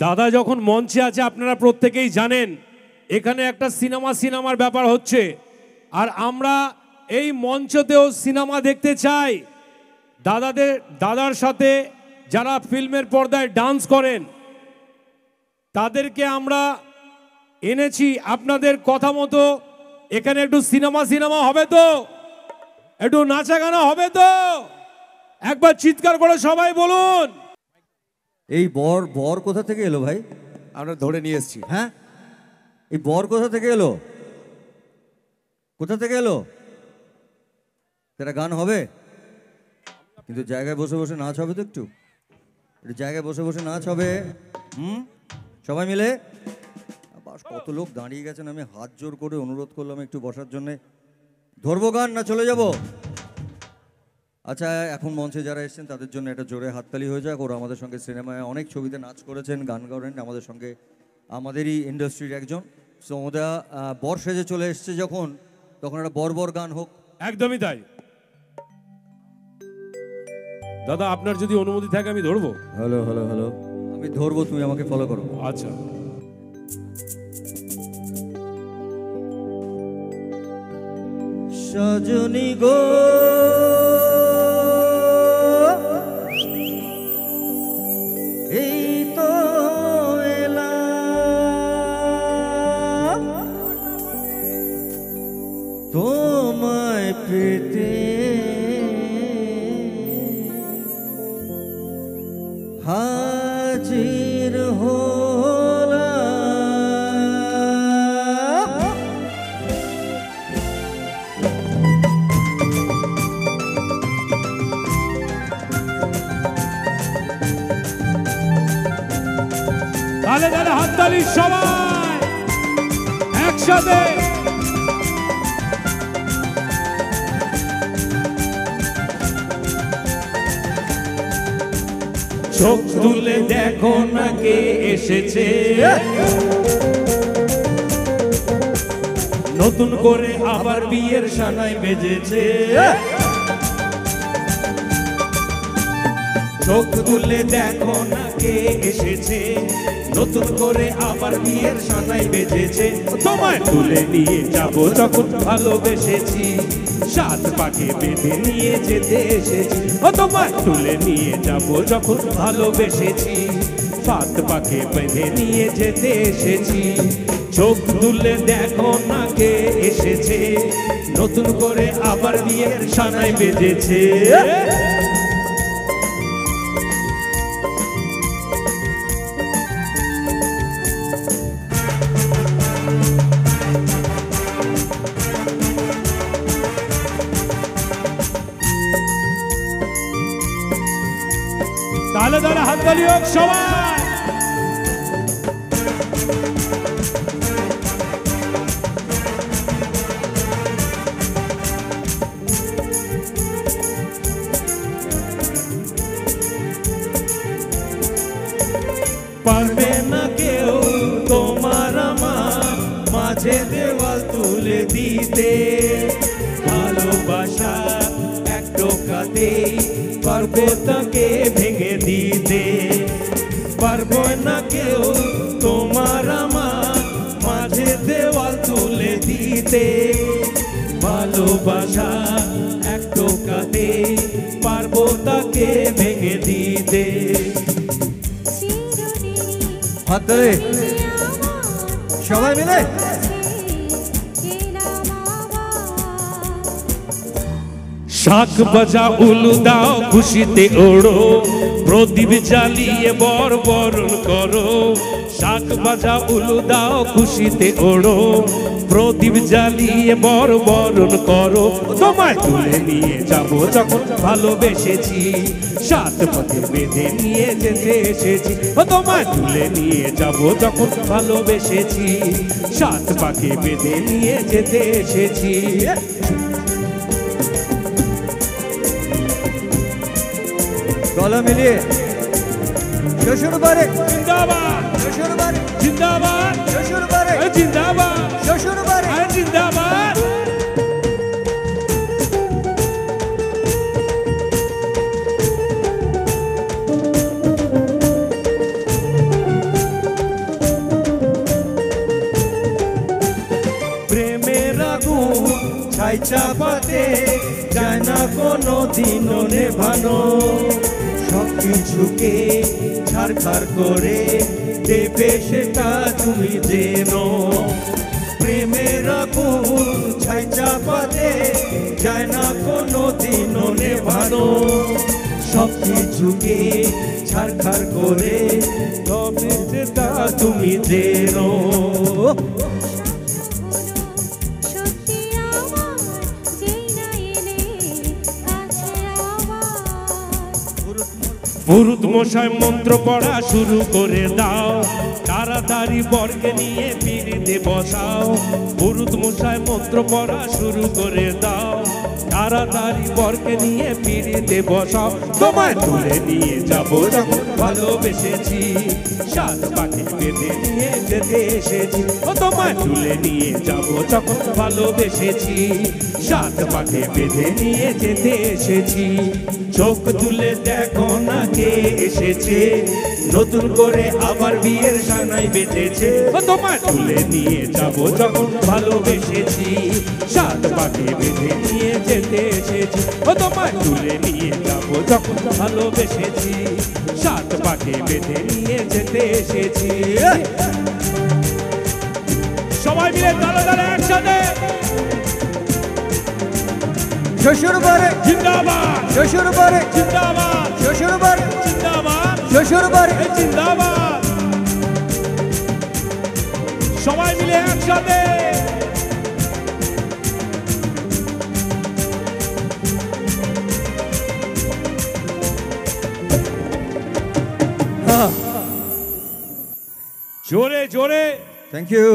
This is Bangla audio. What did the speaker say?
দাদা যখন মঞ্চে আছে, আপনারা প্রত্যেকেই জানেন, এখানে একটা সিনেমা সিনেমার ব্যাপার হচ্ছে। আর আমরা এই মঞ্চতেও সিনেমা দেখতে চাই। দাদাদের, দাদার সাথে যারা ফিল্মের পর্দায় ডান্স করেন, তাদেরকে আমরা এনেছি। আপনাদের কথা মতো এখানে একটু সিনেমা সিনেমা হবে তো? একটু নাচা গানা হবে তো? একবার চিৎকার করে সবাই বলুন। এই বর বর কোথা থেকে এলো ভাই? আমরা ধরে নিয়ে এসেছি। হ্যাঁ? এই বর কোথা থেকে এলো? কোথা থেকে এলো? সেটা গান হবে? কিন্তু জায়গায় বসে বসে নাচ হবে তো একটু। একটু জায়গায় বসে বসে নাচ হবে। হুম? সবাই মিলে? বাস কত লোক দাঁড়িয়ে গেছেন আমি হাত জোর করে অনুরোধ করলাম একটু বসার জন্যে। ধরবো গান না চলে যাব? আচ্ছা এখন মঞ্চে যারা এসেছেন তাদের জন্য একটা জোরে হাততালি হয়ে যাক। ওরা আমাদের সঙ্গে সিনেমায় অনেক ছবিতে নাচ করেছেন গান করেন। আমাদের সঙ্গে আমাদেরই ইন্ডাস্ট্রির একজন। সো আহ, বর সেজে চলে এসছে যখন তখন একটা বর বর গান হোক। একদমই তাই। দাদা আপনার যদি অনুমতি থাকে আমি ধরবো? Hello hello hello. আমি ধরবো তুমি আমাকে ফলো করো। আচ্ছা। সজনী গো তোমায় পেতে হাজির হলাম। তাহলে তাহলে হাততালি সবাই একসাথে। চোখ তুলে দেখো না কে এসেছে। নতুন করে আবার বিয়ের সানায় বেজেছে। চোখ তুলে দেখো না কে এসেছে। নতুন করে আবার বিয়ের সানাই বেজেছে। তোমায় তুলে নিয়ে যাব যখন ভালোবেসেছি। সাত পাকে বেঁধে নিয়ে যেতে এসেছি। ও, তোমায় তুলে নিয়ে যাব যখন ভালোবেসেছি। সাত পাকে বেঁধে নিয়ে যেতে এসেছি। চোখ তুলে দেখো না কে এসেছে। নতুন করে আবার বিয়ের সানাই বেজেছে। তাহলে হাততালি হোক সবাই। পারবে না কেউ তোমার আমার মাঝে দেওয়াল তুলে দিতে। ভালোবাসা এক টোকাতেই পারব তাকে ভেঙে দিতে ভালোবাসা এক টোকাতে পারব তাকে ভেঙে দিতে। হাত সবাই মিলে। শাক বাজা উলু দাও, খুশিতে ওড়ো। প্রদীপ জ্বালিয়ে বর বরণ করো। শাক বাজা উলু দাও, খুশিতে ওড়ো। প্রদীপ জ্বালিয়ে বর বরণ করো। তোমায় তুলে নিয়ে যাব যখন ভালোবেসেছি। সাত পথে বেঁধে নিয়ে যেতে এসেছি। ও, তোমায় তুলে নিয়ে যাব যখন ভালোবেসেছি। সাত পাখে বেঁধে নিয়ে যেতে এসেছি। গলা মিলিয়ে শ্বশুর বারে জিন্দাবাদ। শ্বশুর বারে জিন্দাবাদ। শ্বশুর বারে জিন্দাবাদ। শ্বশুর বারে জিন্দাবাদ ছাই চাপাতে যায় না কোনো দিন নেভানো। সব কিছুকে ছাড়খাড় করে দেবে সেটা তুমি জেনো। প্রেমের আগুন ছাই চাপাতে যায় না কোনো দিনও নেভানো। সব কিছুকে ছাড়খাড় করে তবে সেটা তুমি জেনো। পুরুত মশাই মন্ত্র পড়া শুরু করে দাও। তাড়াতাড়ি বর্গে নিয়ে পিড়িতে বসাও। পুরুত মশাই মন্ত্র পড়া শুরু করে দাও। তাড়াতাড়ি বর্গে নিয়ে পিড়িতে বসাও। তোমায় তুলে নিয়ে যাব ভালোবেসেছি। সাত পাখি বেঁধে নিয়ে যেতে এসেছি। ও তোমায় তুলে নিয়ে যাব যখন ভালোবেসেছি। সাত পাখে বেঁধে নিয়ে যেতে এসেছি। চোখ তুলে দেখো এসেছে নতুন করে আবার বিয়ের সানাই তোমায় তুলে নিয়ে যাব যখন ভালোবেসেছি সাত পাখে বেঁধে নিয়ে যেতে এসেছি। ও তুলে নিয়ে যাব যখন ভালোবেসেছি সাত পাখে বেঁধে নিয়ে যেতে এসেছি। সবাই মিলে তালে তালে একসাথে! শ্বশুর বাড়ি জিন্দাবাদ! শ্বশুর বাড়ি জিন্দাবাদ! শ্বশুর বাড়ি জিন্দাবাদ! শ্বশুর বাড়ি জিন্দাবাদ। সবাই মিলে একসাথে। জোরে জোরে। Thank you